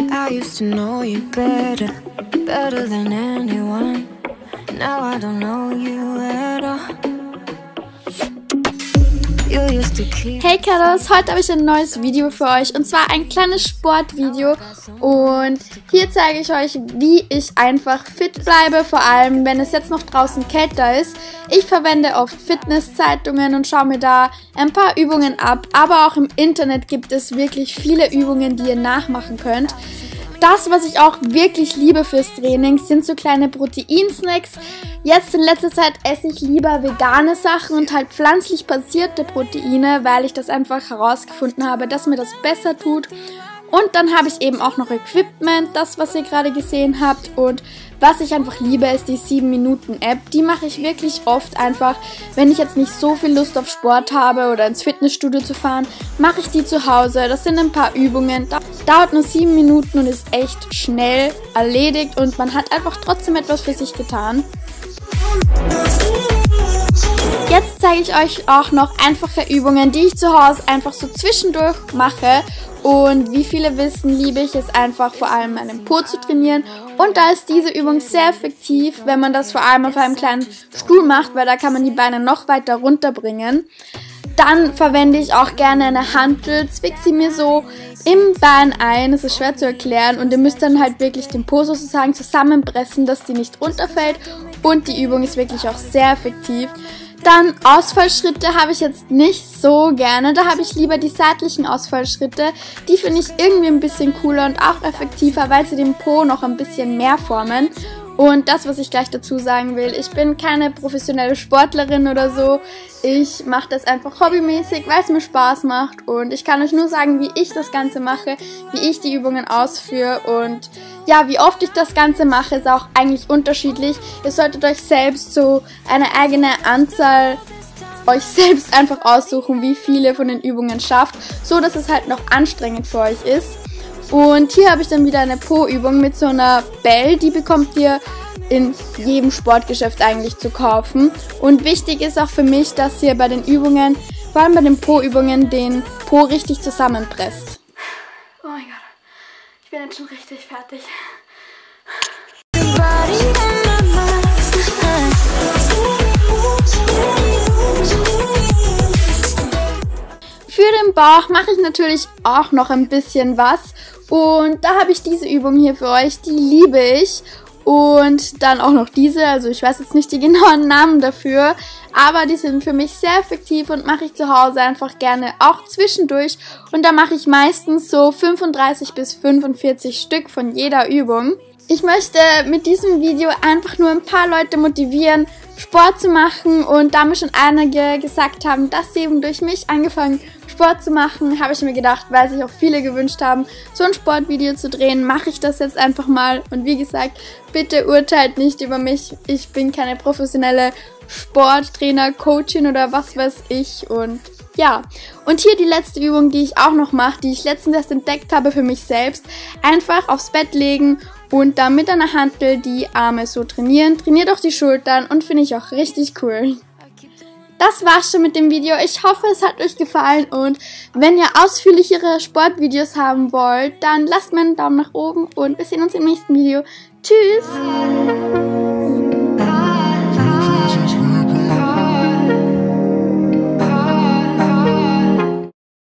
I used to know you better, better than anyone. Now I don't know you at all. Hey Kiddos, heute habe ich ein neues Video für euch und zwar ein kleines Sportvideo und hier zeige ich euch, wie ich einfach fit bleibe, vor allem wenn es jetzt noch draußen kälter ist. Ich verwende oft Fitnesszeitungen und schaue mir da ein paar Übungen ab, aber auch im Internet gibt es wirklich viele Übungen, die ihr nachmachen könnt. Das, was ich auch wirklich liebe fürs Training, sind so kleine Proteinsnacks. Jetzt in letzter Zeit esse ich lieber vegane Sachen und halt pflanzlich basierte Proteine, weil ich das einfach herausgefunden habe, dass mir das besser tut. Und dann habe ich eben auch noch Equipment, das, was ihr gerade gesehen habt. Und was ich einfach liebe, ist die 7 Minuten App. Die mache ich wirklich oft einfach, wenn ich jetzt nicht so viel Lust auf Sport habe oder ins Fitnessstudio zu fahren, mache ich die zu Hause. Das sind ein paar Übungen. Dauert nur 7 Minuten und ist echt schnell erledigt und man hat einfach trotzdem etwas für sich getan. Jetzt zeige ich euch auch noch einfache Übungen, die ich zu Hause einfach so zwischendurch mache. Und wie viele wissen, liebe ich es einfach vor allem meinen Po zu trainieren. Und da ist diese Übung sehr effektiv, wenn man das vor allem auf einem kleinen Stuhl macht, weil da kann man die Beine noch weiter runterbringen. Dann verwende ich auch gerne eine Hantel, zwick sie mir so im Bein ein, das ist schwer zu erklären und ihr müsst dann halt wirklich den Po sozusagen zusammenpressen, dass die nicht runterfällt und die Übung ist wirklich auch sehr effektiv. Dann Ausfallschritte habe ich jetzt nicht so gerne. Da habe ich lieber die seitlichen Ausfallschritte. Die finde ich irgendwie ein bisschen cooler und auch effektiver, weil sie den Po noch ein bisschen mehr formen. Und das, was ich gleich dazu sagen will, ich bin keine professionelle Sportlerin oder so. Ich mache das einfach hobbymäßig, weil es mir Spaß macht. Und ich kann euch nur sagen, wie ich das Ganze mache, wie ich die Übungen ausführe. Und ja, wie oft ich das Ganze mache, ist auch eigentlich unterschiedlich. Ihr solltet euch selbst so eine eigene Anzahl euch selbst einfach aussuchen, wie viele von den Übungen schafft, so dass es halt noch anstrengend für euch ist. Und hier habe ich dann wieder eine Po-Übung mit so einer Bell. Die bekommt ihr in jedem Sportgeschäft eigentlich zu kaufen. Und wichtig ist auch für mich, dass ihr bei den Übungen, vor allem bei den Po-Übungen, den Po richtig zusammenpresst. Oh mein Gott, ich bin jetzt schon richtig fertig. Für den Bauch mache ich natürlich auch noch ein bisschen was. Und da habe ich diese Übung hier für euch. Die liebe ich. Und dann auch noch diese, also ich weiß jetzt nicht die genauen Namen dafür, aber die sind für mich sehr effektiv und mache ich zu Hause einfach gerne auch zwischendurch. Und da mache ich meistens so 35 bis 45 Stück von jeder Übung. Ich möchte mit diesem Video einfach nur ein paar Leute motivieren, Sport zu machen und da mir schon einige gesagt haben, dass sie eben durch mich angefangen Sport zu machen, habe ich mir gedacht, weil sich auch viele gewünscht haben, so ein Sportvideo zu drehen, mache ich das jetzt einfach mal und wie gesagt, bitte urteilt nicht über mich, ich bin keine professionelle Sporttrainer, Coachin oder was weiß ich und ja, und hier die letzte Übung, die ich auch noch mache, die ich letztens erst entdeckt habe für mich selbst. Einfach aufs Bett legen und dann mit einer Hantel die Arme so trainieren. Trainiert auch die Schultern und finde ich auch richtig cool. Das war's schon mit dem Video. Ich hoffe, es hat euch gefallen und wenn ihr ausführlichere Sportvideos haben wollt, dann lasst mir einen Daumen nach oben und wir sehen uns im nächsten Video. Tschüss!